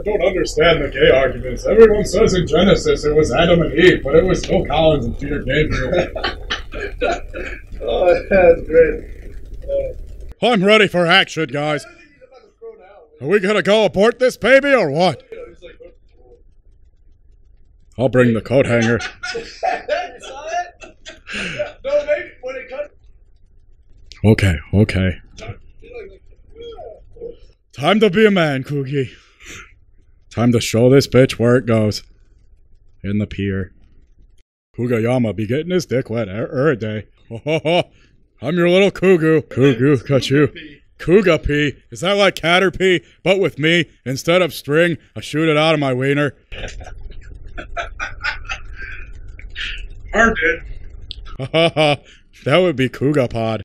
I don't understand the gay arguments. Everyone says in Genesis it was Adam and Eve, but it was Phil Collins and Peter Gabriel. oh, that's great. Uh, I'm ready for action, guys. Are we gonna go abort this baby or what? I'll bring the coat hanger. you saw that? no, they, when it cut. Okay, okay. Time to be a man, Coogie. Time to show this bitch where it goes. In the pier. Kugayama be getting his dick wet er, er a day. Ho, ho, ho. I'm your little Kugu. Kugu, got you. Kuga pee. Is that like caterpie, but with me? Instead of string, I shoot it out of my wiener. Hard, dude. Ha ha ha. That would be Kuga pod.